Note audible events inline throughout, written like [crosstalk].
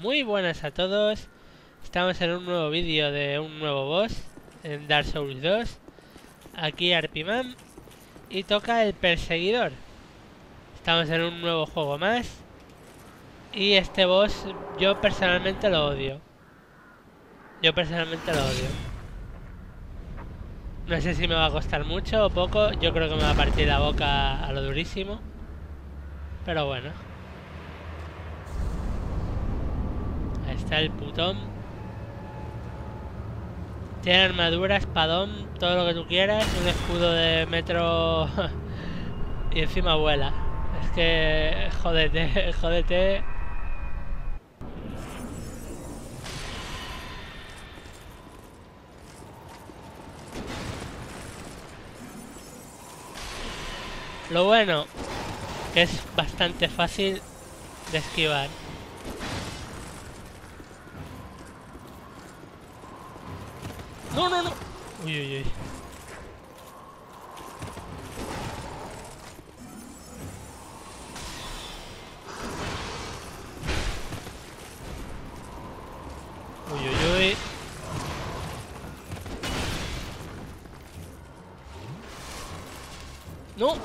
Muy buenas a todos. Estamos en un nuevo vídeo de un nuevo boss en Dark Souls 2. Aquí Arpiman y toca el perseguidor. Estamos en un nuevo juego más. Y este boss yo personalmente lo odio. Yo personalmente lo odio. No sé si me va a costar mucho o poco. Yo creo que me va a partir la boca a lo durísimo. Pero bueno. Está el putón. Tiene armadura, espadón, todo lo que tú quieras. Un escudo de metro... [laughs] y encima vuela. Es que... Jódete, [laughs] jódete. Lo bueno, que es bastante fácil de esquivar. No, no, no. Uy, uy, uy. Uy, uy, uy. No.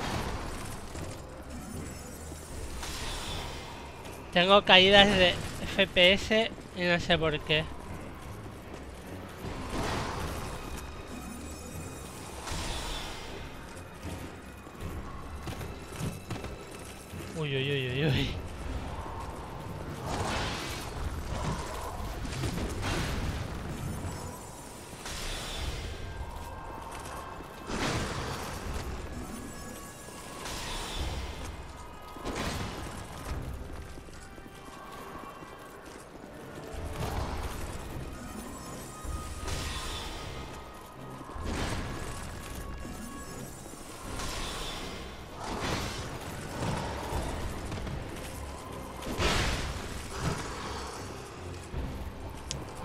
Tengo caídas de FPS y no sé por qué. Uy, uy, uy, uy, uy.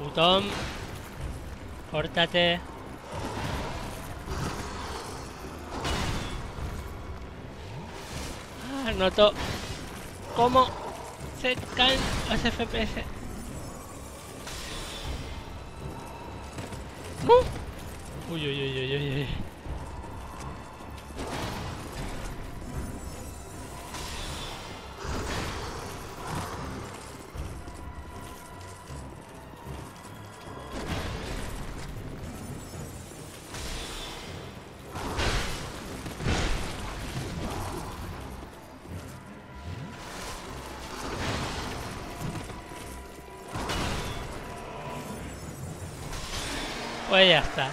Putón. Córtate. Ah, noto cómo se caen los FPS. Uh. Uy, uy, uy, uy, uy, uy. Pues ya está.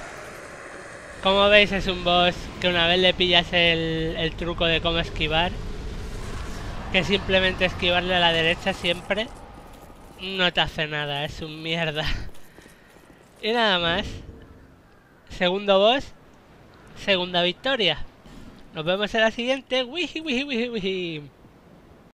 Como veis es un boss que una vez le pillas el, el truco de cómo esquivar, que simplemente esquivarle a la derecha siempre, no te hace nada, es un mierda. [laughs] Y nada más. Segundo boss, segunda victoria. Nos vemos en la siguiente. Wiji, wiji, wiji.